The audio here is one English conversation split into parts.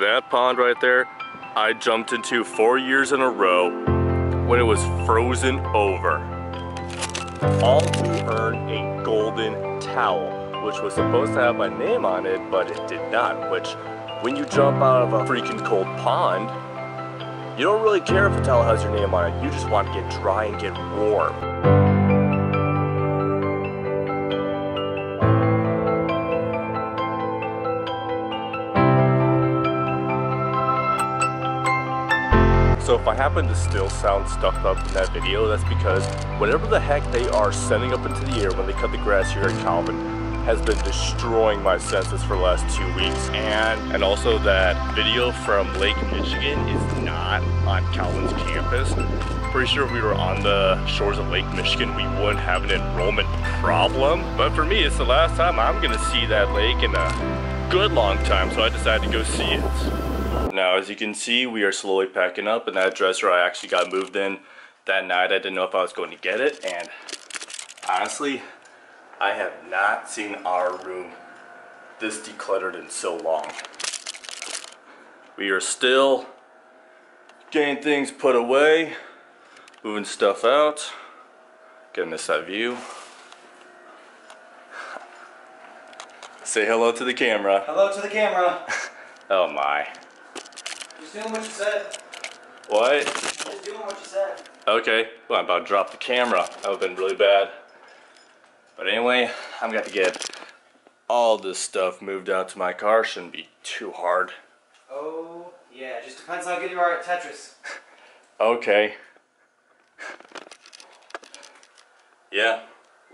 that pond right there, I jumped into four years in a row when it was frozen over. All to earn a golden towel, which was supposed to have my name on it, but it did not, which when you jump out of a freaking cold pond, you don't really care if a towel has your name on it, you just want to get dry and get warm. So if I happen to still sound stuck up in that video, that's because whatever the heck they are sending up into the air when they cut the grass here at Calvin has been destroying my senses for the last two weeks. And, and also that video from Lake Michigan is not on Calvin's campus. Pretty sure if we were on the shores of Lake Michigan, we wouldn't have an enrollment problem. But for me, it's the last time I'm gonna see that lake in a good long time, so I decided to go see it. Now, as you can see, we are slowly packing up, and that dresser I actually got moved in that night. I didn't know if I was going to get it, and honestly, I have not seen our room this decluttered in so long. We are still getting things put away, moving stuff out, getting this side view. Say hello to the camera. Hello to the camera. Oh my. Just doing what you said. What? Just doing what you said. Okay, well, I'm about to drop the camera. That would have been really bad. But anyway, I'm going to get all this stuff moved out to my car. Shouldn't be too hard. Oh, yeah. Just depends how good you are at Tetris. Okay. Yeah,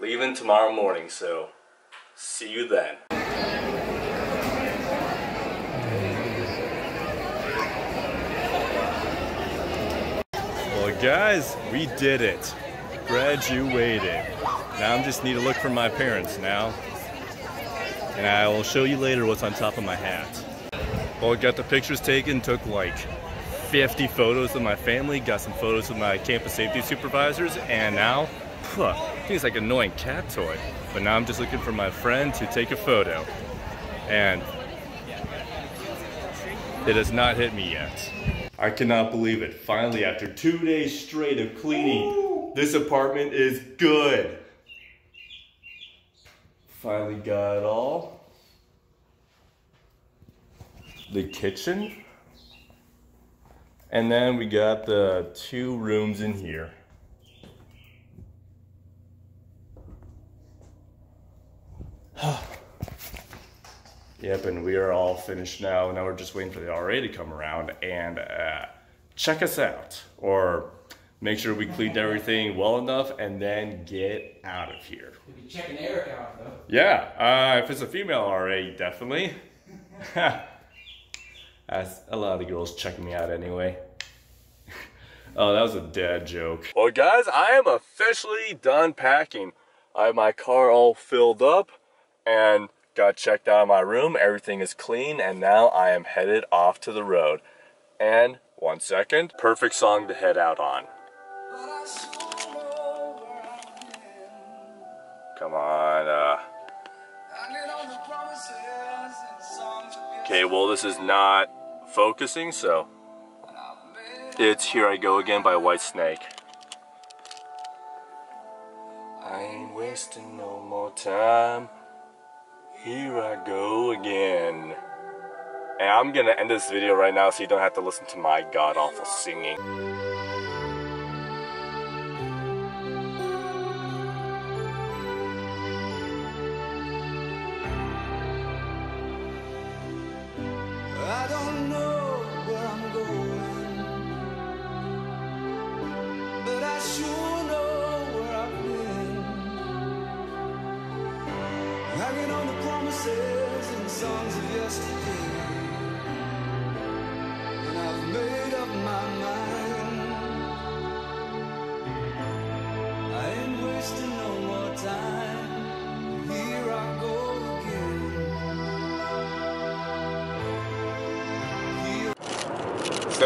leaving tomorrow morning, so see you then. Guys, we did it. Graduated. Now I just need to look for my parents now. And I will show you later what's on top of my hat. Well, got the pictures taken, took like 50 photos of my family, got some photos of my campus safety supervisors, and now, phew, I it's like an annoying cat toy. But now I'm just looking for my friend to take a photo. And it has not hit me yet. I cannot believe it. Finally, after two days straight of cleaning, this apartment is good. Finally got it all. The kitchen. And then we got the two rooms in here. yep, and we are all finished now. Now we're just waiting for the RA to come around and uh, check us out or make sure we cleaned everything well enough and then get out of here. We'll be checking Eric out, though. Yeah, uh, if it's a female RA, definitely. As a lot of the girls checking me out anyway. oh, that was a dad joke. Well, guys, I am officially done packing. I have my car all filled up and got checked out of my room. Everything is clean, and now I am headed off to the road. And one second, perfect song to head out on. Come on, uh. Okay, well, this is not focusing, so it's Here I Go Again by Whitesnake. I ain't wasting no more time. Here I go again. And I'm gonna end this video right now so you don't have to listen to my god awful singing.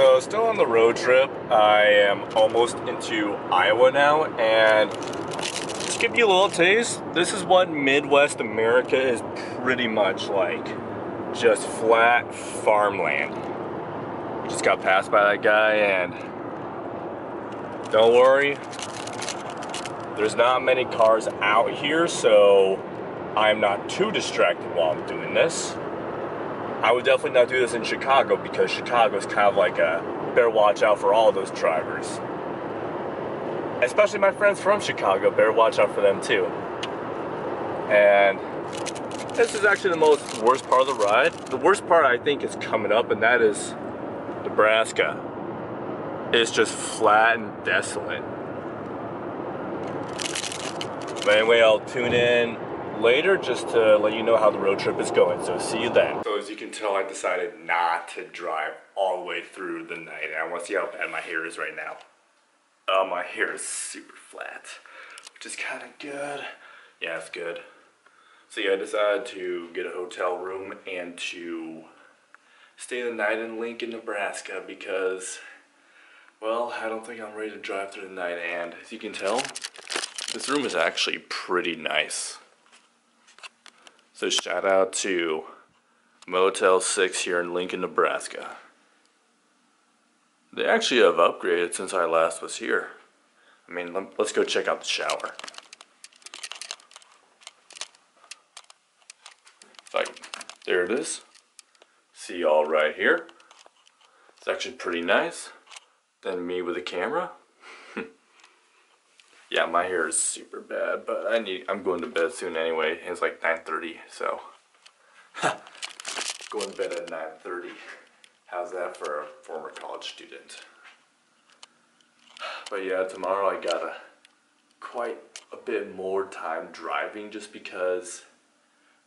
So, still on the road trip. I am almost into Iowa now, and to give you a little taste, this is what Midwest America is pretty much like just flat farmland. Just got passed by that guy and don't worry, there's not many cars out here, so I'm not too distracted while I'm doing this. I would definitely not do this in Chicago because Chicago is kind of like a better watch out for all those drivers. Especially my friends from Chicago, better watch out for them too. And this is actually the most worst part of the ride. The worst part I think is coming up, and that is Nebraska. It's just flat and desolate. But anyway, I'll tune in later just to let you know how the road trip is going. So see you then. So as you can tell, I decided not to drive all the way through the night. And I want to see how bad my hair is right now. Oh, my hair is super flat, which is kind of good. Yeah, it's good. So yeah, I decided to get a hotel room and to stay the night in Lincoln, Nebraska because, well, I don't think I'm ready to drive through the night. And as you can tell, this room is actually pretty nice. So shout out to Motel 6 here in Lincoln, Nebraska. They actually have upgraded since I last was here. I mean, let's go check out the shower. Like, there it is. See y'all right here. It's actually pretty nice. Then me with a camera. Yeah, my hair is super bad, but I need. I'm going to bed soon anyway. It's like 9:30, so going to bed at 9:30. How's that for a former college student? But yeah, tomorrow I got a quite a bit more time driving just because,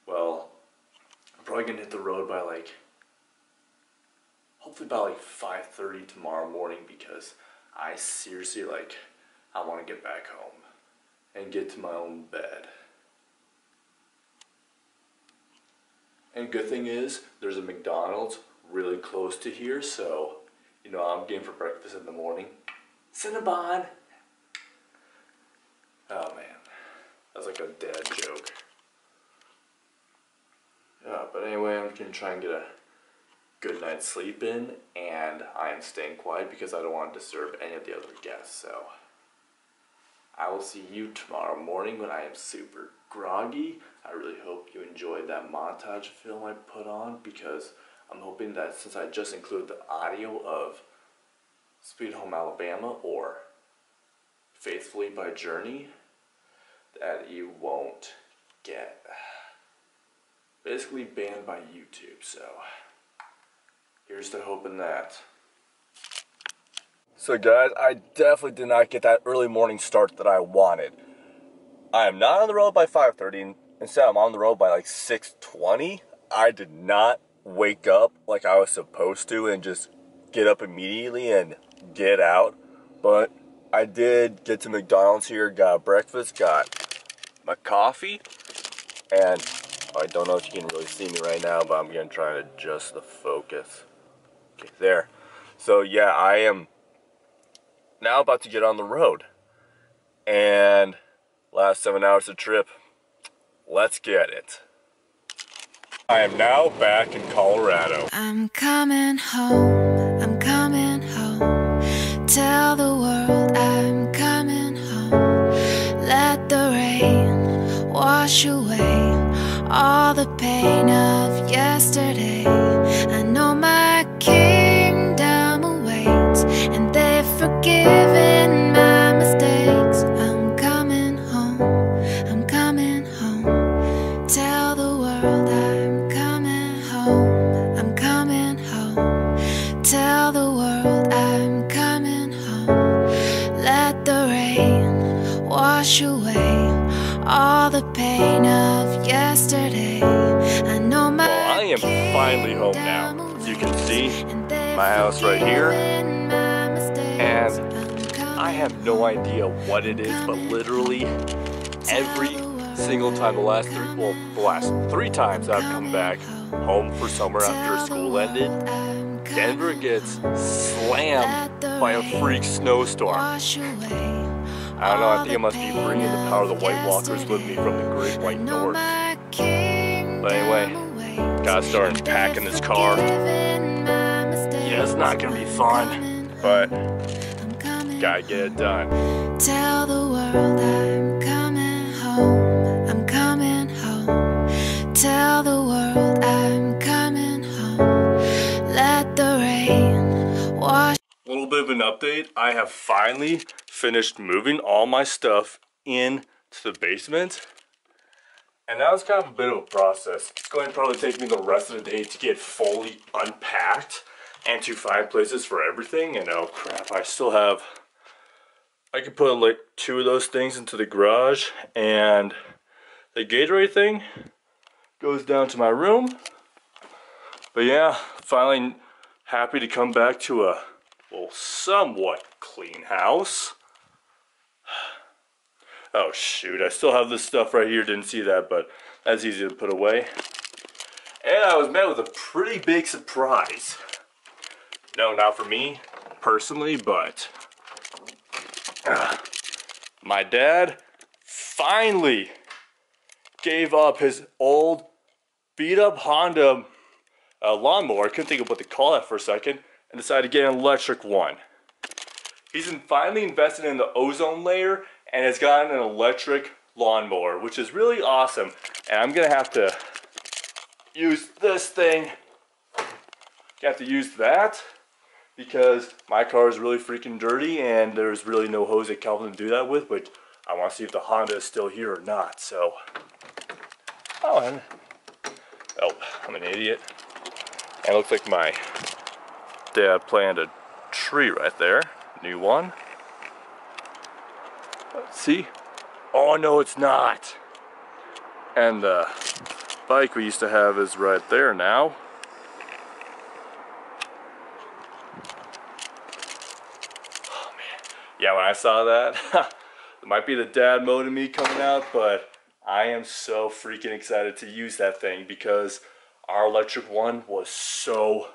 well, I'm probably gonna hit the road by like, hopefully by like 5.30 tomorrow morning because I seriously like, I want to get back home and get to my own bed. And good thing is, there's a McDonald's really close to here, so, you know, I'm getting for breakfast in the morning. Cinnabon! Oh man, that's like a dad joke. Yeah, but anyway, I'm gonna try and get a good night's sleep in, and I am staying quiet because I don't want to disturb any of the other guests, so. Will see you tomorrow morning when I am super groggy. I really hope you enjoyed that montage film I put on because I'm hoping that since I just included the audio of Sweet Home Alabama or Faithfully by Journey, that you won't get basically banned by YouTube. So here's to hoping that. So guys, I definitely did not get that early morning start that I wanted. I am not on the road by 5:30. Instead, I'm on the road by like 6:20. I did not wake up like I was supposed to and just get up immediately and get out. But I did get to McDonald's here, got breakfast, got my coffee, and I don't know if you can really see me right now, but I'm gonna try to adjust the focus. Okay, there. So yeah, I am now about to get on the road. And last seven hours of trip, let's get it. I am now back in Colorado. I'm coming home, I'm coming home. Tell the world I'm coming home. Let the rain wash away all the pain of yesterday. My house right here. And I have no idea what it is, but literally every single time the last three, well, the last three times I've come back home for summer after school ended, Denver gets slammed by a freak snowstorm. I don't know, I think I must be bringing the power of the White Walkers with me from the Great White North. But anyway, gotta start packing this car. You Yeah, it's not gonna be fun, but gotta get it done. Tell the world I'm coming home. I'm coming home. Tell the world I'm coming home. Let the rain wash. A little bit of an update. I have finally finished moving all my stuff into the basement. And that was kind of a bit of a process. It's going to probably take me the rest of the day to get fully unpacked and to find places for everything. And oh crap, I still have, I could put like two of those things into the garage and the Gatorade thing goes down to my room. But yeah, finally happy to come back to a, well, somewhat clean house. Oh shoot, I still have this stuff right here, didn't see that, but that's easy to put away. And I was met with a pretty big surprise. No, not for me, personally, but uh, my dad finally gave up his old beat up Honda uh, lawnmower. I couldn't think of what to call that for a second, and decided to get an electric one. He's in- finally invested in the ozone layer and has gotten an electric lawnmower, which is really awesome. And I'm gonna have to use this thing. Have to use that because my car is really freaking dirty and there's really no hose at Calvin to do that with, but I want to see if the Honda is still here or not. So, oh, and oh, I'm an idiot. And it looks like my dad planted a tree right there, new one. Let's see. Oh no, it's not. And the bike we used to have is right there now. Oh man. Yeah, when I saw that, it might be the dad mode in me coming out, but I am so freaking excited to use that thing because our electric one was so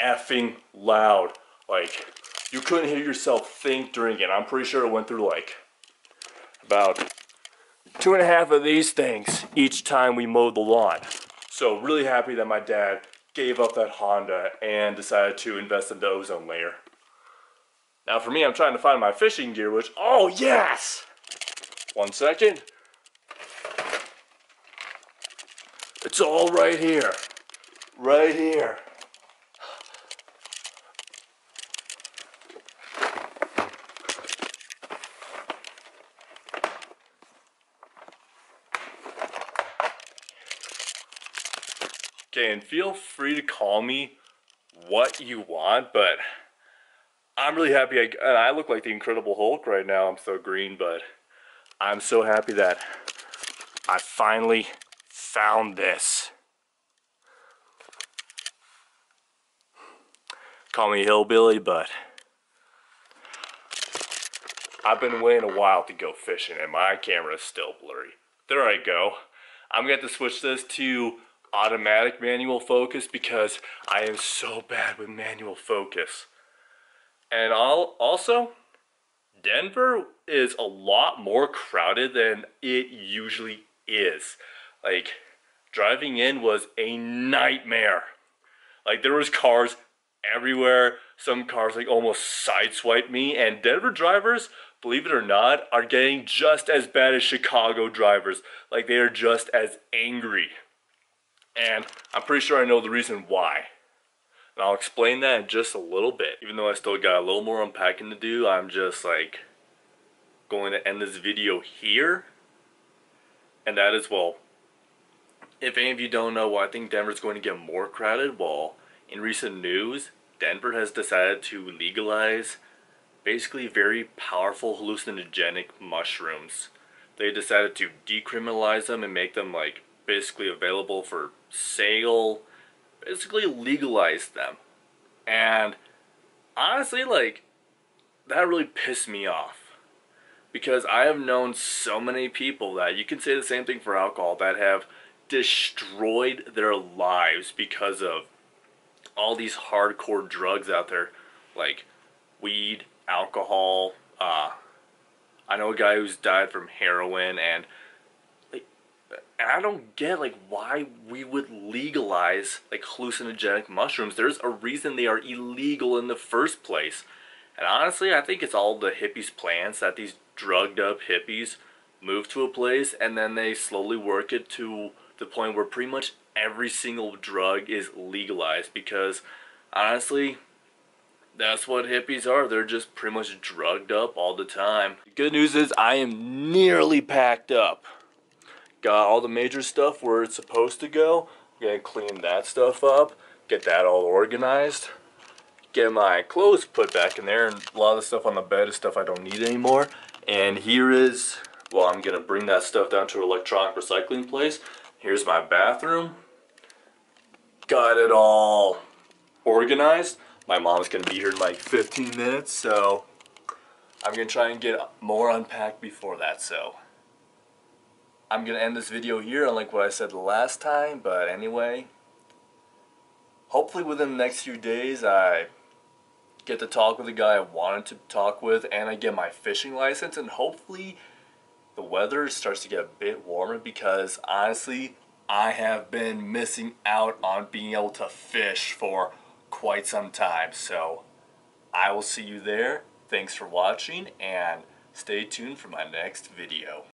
effing loud. Like, you couldn't hear yourself think during it. I'm pretty sure it went through like about two and a half of these things each time we mowed the lawn. So really happy that my dad gave up that Honda and decided to invest in the ozone layer. Now for me, I'm trying to find my fishing gear, which, oh yes! One second. It's all right here. Right here. Okay, and feel free to call me what you want, but I'm really happy. I, and I look like the Incredible Hulk right now. I'm so green, but I'm so happy that I finally found this. Call me hillbilly, but I've been waiting a while to go fishing, and my camera is still blurry. There I go. I'm have to switch this to automatic manual focus because I am so bad with manual focus. And I'll also, Denver is a lot more crowded than it usually is. Like, driving in was a nightmare. Like, there was cars everywhere. Some cars, like, almost sideswiped me. And Denver drivers, believe it or not, are getting just as bad as Chicago drivers. Like, they are just as angry. And I'm pretty sure I know the reason why. And I'll explain that in just a little bit. Even though I still got a little more unpacking to do, I'm just like going to end this video here. And that is, well, if any of you don't know, well, I think Denver's going to get more crowded. Well, in recent news, Denver has decided to legalize basically very powerful hallucinogenic mushrooms. They decided to decriminalize them and make them like basically available for sale, basically legalized them. And honestly, like, that really pissed me off. Because I have known so many people that you can say the same thing for alcohol that have destroyed their lives because of all these hardcore drugs out there, like weed, alcohol. Uh, I know a guy who's died from heroin, and And I don't get like why we would legalize like hallucinogenic mushrooms. There's a reason they are illegal in the first place. And honestly, I think it's all the hippies' plans that these drugged up hippies move to a place and then they slowly work it to the point where pretty much every single drug is legalized because honestly, that's what hippies are. They're just pretty much drugged up all the time. The good news is I am nearly packed up. Got all the major stuff where it's supposed to go. I'm gonna clean that stuff up, get that all organized, get my clothes put back in there, and a lot of the stuff on the bed is stuff I don't need anymore. And here is, well, I'm gonna bring that stuff down to an electronic recycling place. Here's my bathroom. Got it all organized. My mom's gonna be here in like 15 minutes, so I'm gonna try and get more unpacked before that, so. I'm gonna end this video here unlike what I said the last time, but anyway. Hopefully within the next few days I get to talk with the guy I wanted to talk with and I get my fishing license and hopefully the weather starts to get a bit warmer because honestly I have been missing out on being able to fish for quite some time. So I will see you there. Thanks for watching and stay tuned for my next video.